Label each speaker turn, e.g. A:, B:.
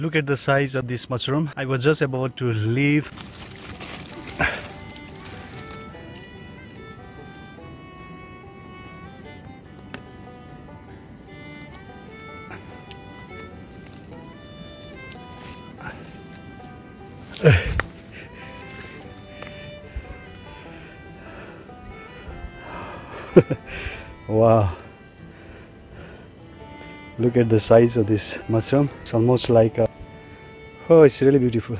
A: Look at the size of this mushroom. I was just about to leave. wow look at the size of this mushroom it's almost like a, oh it's really beautiful